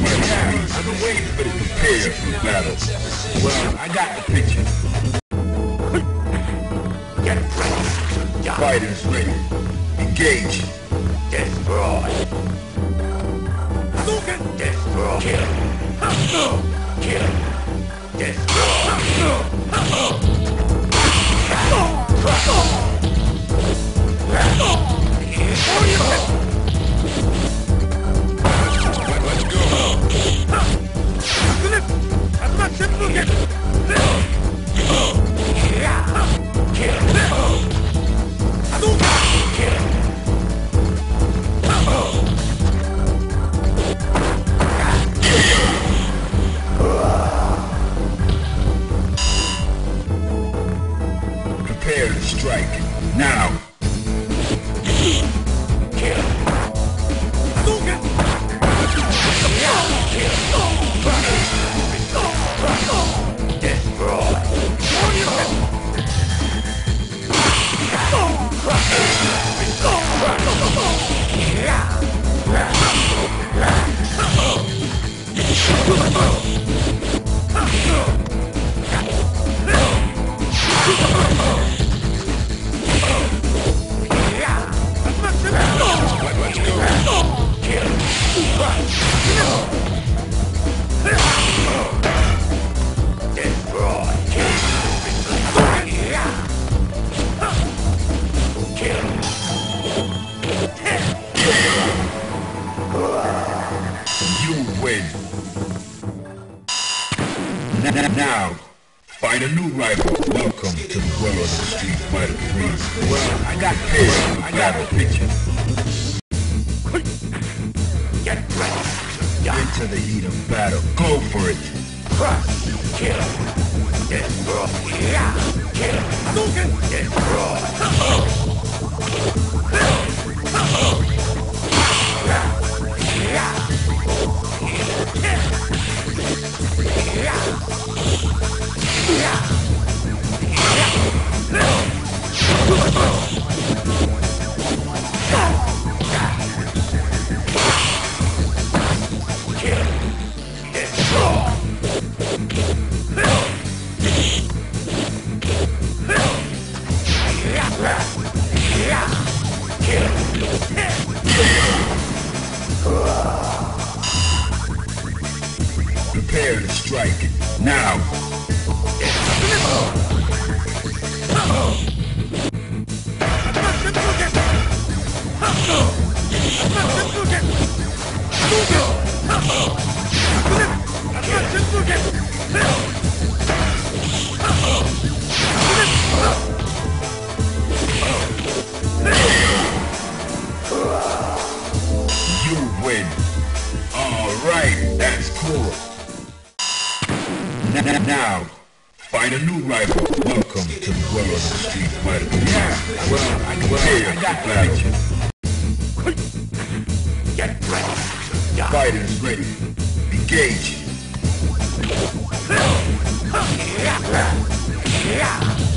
the been waiting for this. Prepare for battle. Well, I got the picture. Get ready. Fighters ready. Engage. Destroy. Let's Now, find a new rival. Welcome to the world of the street fighter dream. Well, I got pairs. I got a picture. Get ready. Into the heat of battle. Go for it. Kill. Destroy. Kill. Destroy. Strike. Now. now. Find a new rival. Welcome to the world of street fighting. Yeah, well, I well, I got battle. Get ready. Fighters ready. Engage. Yeah.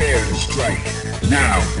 Prepare to strike. Now.